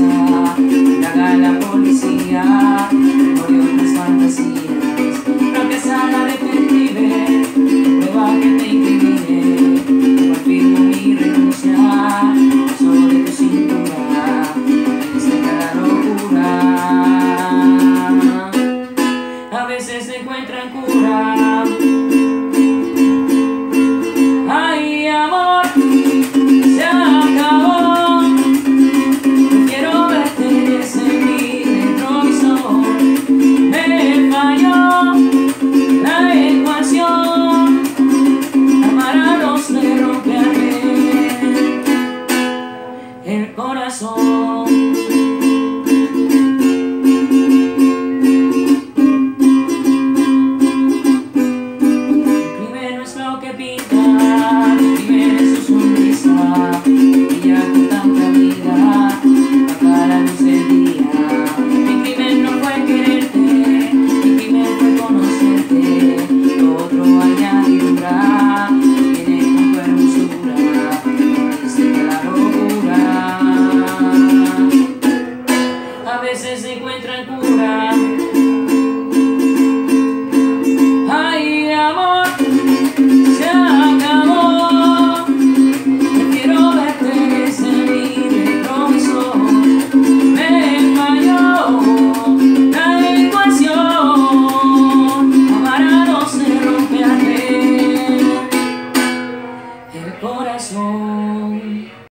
sound. song. Veces se encuentran cura. Ay, amor, se acabó. Quiero verte ese mi retrovisor. Me falló la ecuación. Amar dos se rompe a el corazón.